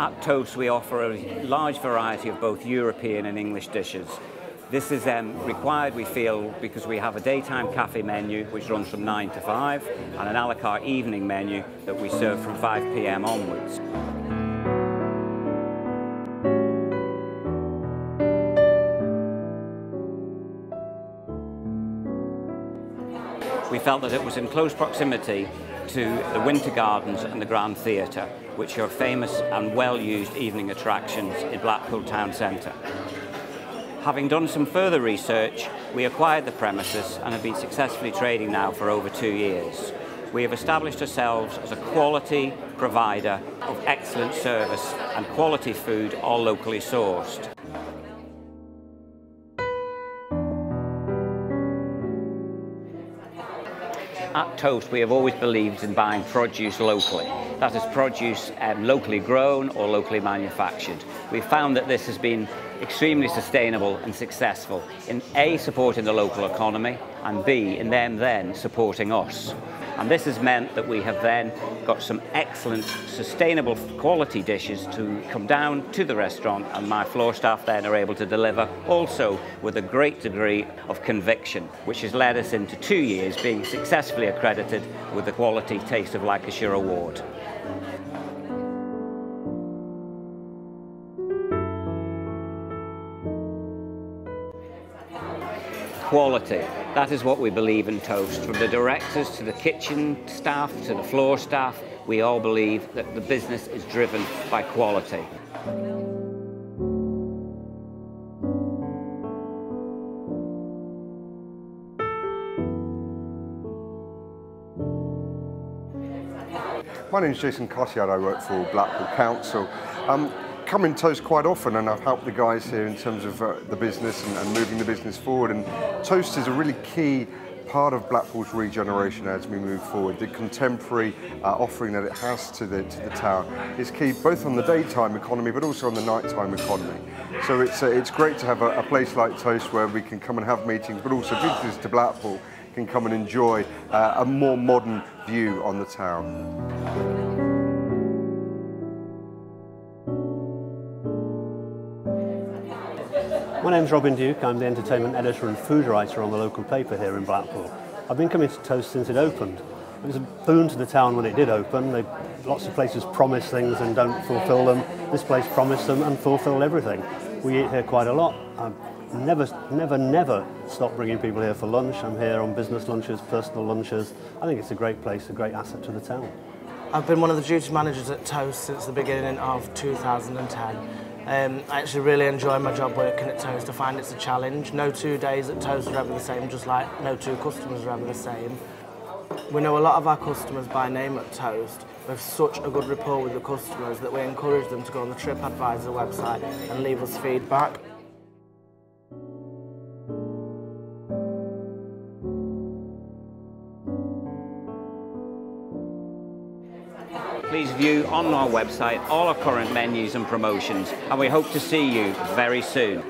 At Toast, we offer a large variety of both European and English dishes. This is um, required, we feel, because we have a daytime cafe menu which runs from 9 to 5 and an a la carte evening menu that we serve from 5 p.m. onwards. We felt that it was in close proximity to the Winter Gardens and the Grand Theatre, which are famous and well-used evening attractions in Blackpool Town Centre. Having done some further research, we acquired the premises and have been successfully trading now for over two years. We have established ourselves as a quality provider of excellent service and quality food, all locally sourced. At Toast, we have always believed in buying produce locally. That is produce um, locally grown or locally manufactured. We've found that this has been extremely sustainable and successful in A, supporting the local economy, and B, in them then supporting us. And this has meant that we have then got some excellent, sustainable quality dishes to come down to the restaurant and my floor staff then are able to deliver also with a great degree of conviction, which has led us into two years being successfully accredited with the Quality Taste of Lancashire Award. Quality. That is what we believe in Toast. From the directors to the kitchen staff to the floor staff, we all believe that the business is driven by quality. My name is Jason Cossiard, I work for Blackpool Council. Um, come in Toast quite often and I've helped the guys here in terms of uh, the business and, and moving the business forward and Toast is a really key part of Blackpool's regeneration as we move forward. The contemporary uh, offering that it has to the, to the town is key both on the daytime economy but also on the nighttime economy. So it's, uh, it's great to have a, a place like Toast where we can come and have meetings but also visitors to Blackpool can come and enjoy uh, a more modern view on the town. My name's Robin Duke. I'm the entertainment editor and food writer on the local paper here in Blackpool. I've been coming to Toast since it opened. It was a boon to the town when it did open. They, lots of places promise things and don't fulfil them. This place promised them and fulfilled everything. We eat here quite a lot. I've never, never, never stopped bringing people here for lunch. I'm here on business lunches, personal lunches. I think it's a great place, a great asset to the town. I've been one of the duty managers at Toast since the beginning of 2010. Um, I actually really enjoy my job working at Toast. I find it's a challenge. No two days at Toast are ever the same, just like no two customers are ever the same. We know a lot of our customers by name at Toast. We have such a good rapport with the customers that we encourage them to go on the TripAdvisor website and leave us feedback. Please view on our website all our current menus and promotions and we hope to see you very soon.